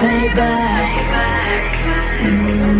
payback. Mm.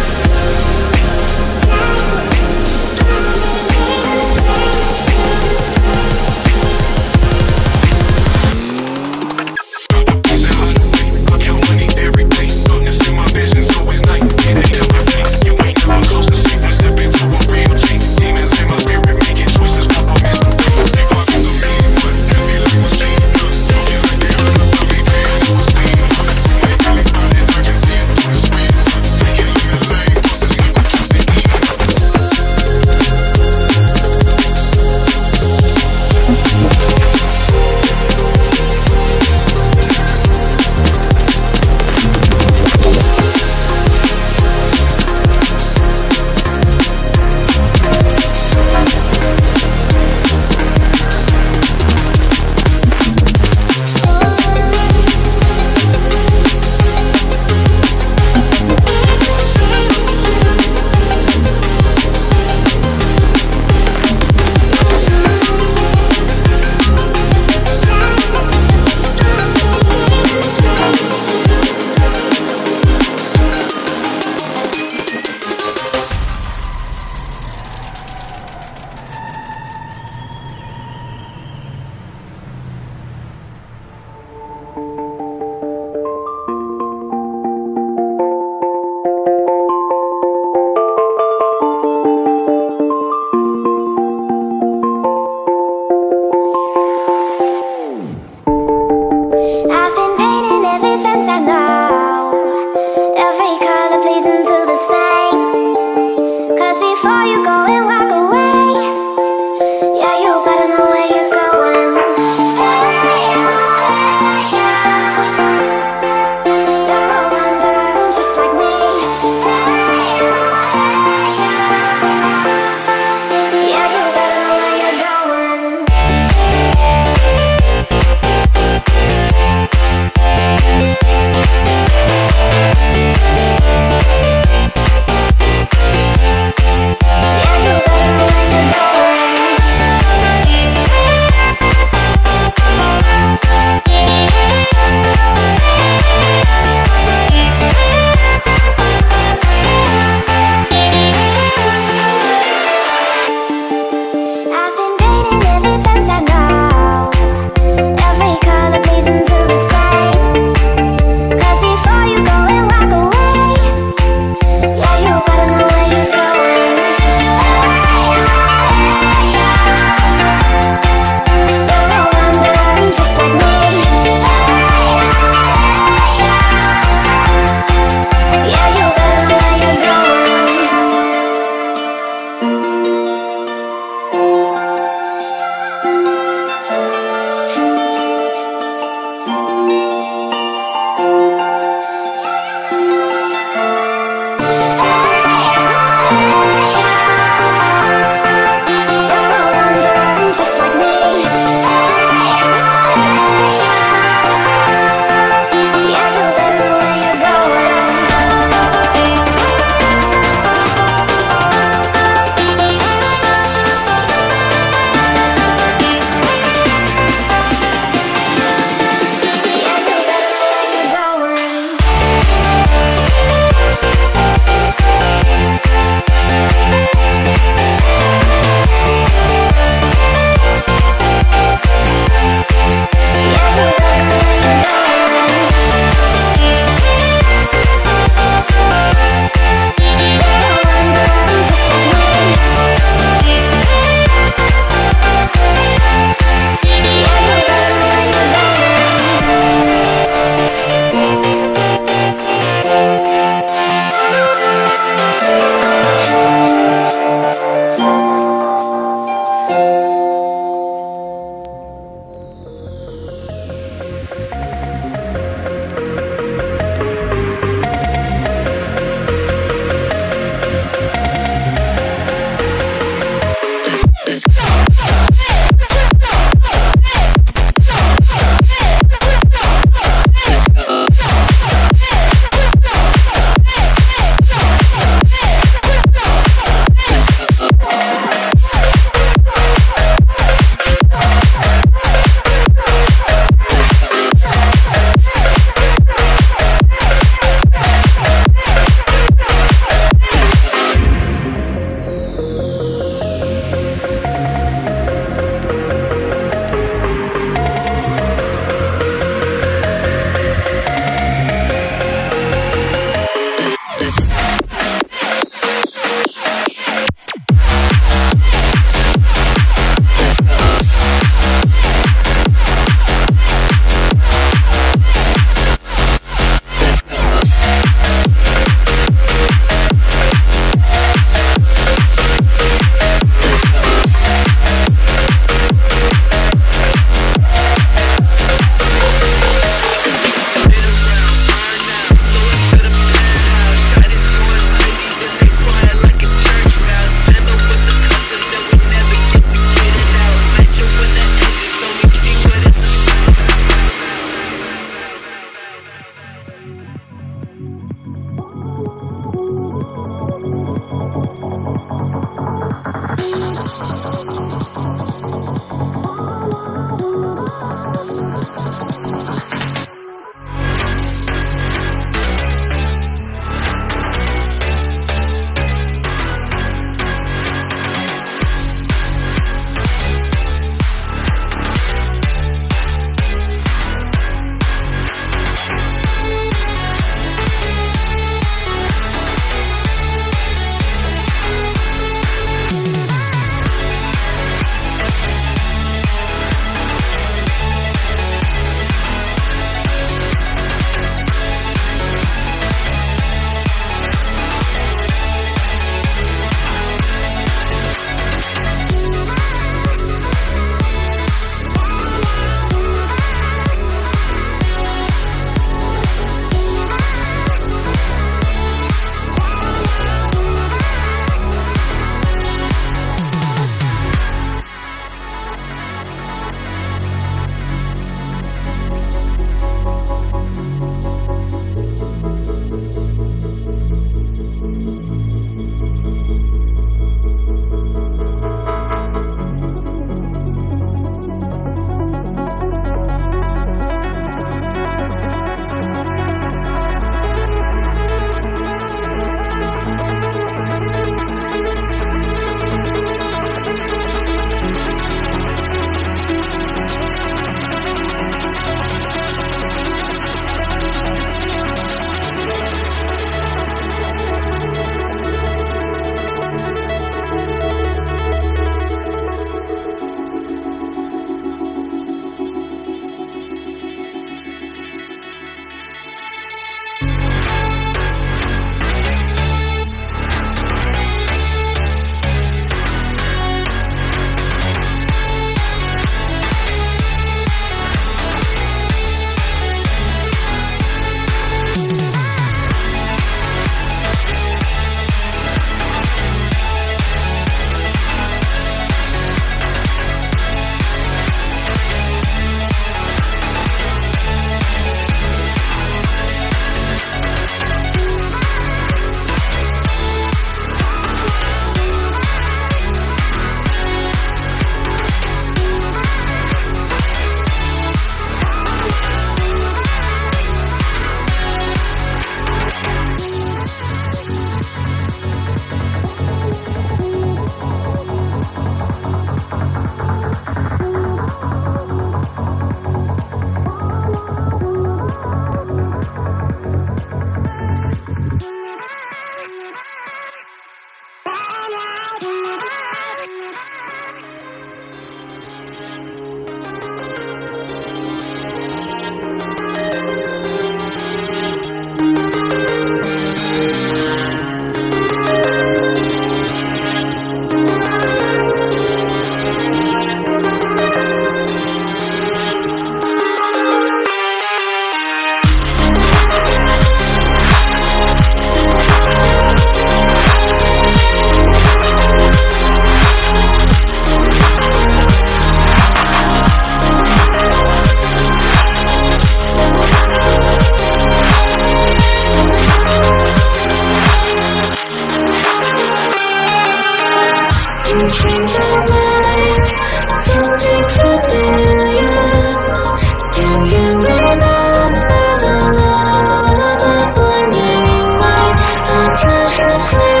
I